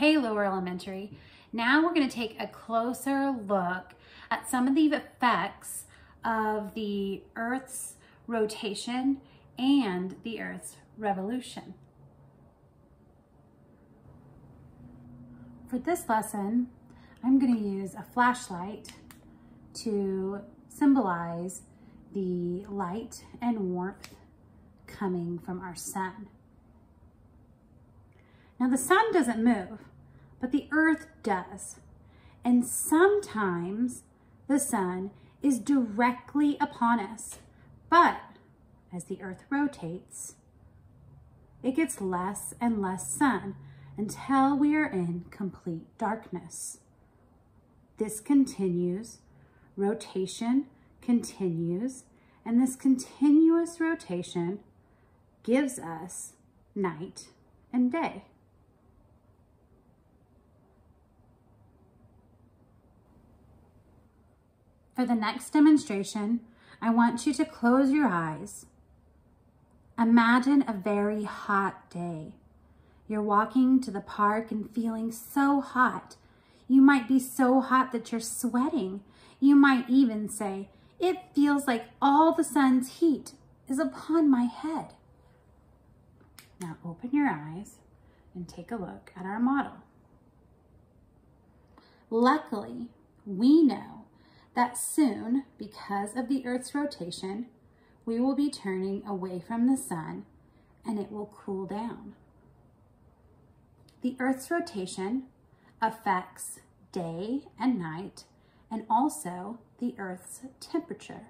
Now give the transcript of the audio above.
Hey, Lower Elementary. Now we're going to take a closer look at some of the effects of the Earth's rotation and the Earth's revolution. For this lesson, I'm going to use a flashlight to symbolize the light and warmth coming from our sun. Now the sun doesn't move, but the earth does. And sometimes the sun is directly upon us, but as the earth rotates, it gets less and less sun until we are in complete darkness. This continues, rotation continues, and this continuous rotation gives us night and day. For the next demonstration, I want you to close your eyes. Imagine a very hot day. You're walking to the park and feeling so hot. You might be so hot that you're sweating. You might even say, it feels like all the sun's heat is upon my head. Now open your eyes and take a look at our model. Luckily, we know that soon, because of the Earth's rotation, we will be turning away from the sun and it will cool down. The Earth's rotation affects day and night and also the Earth's temperature.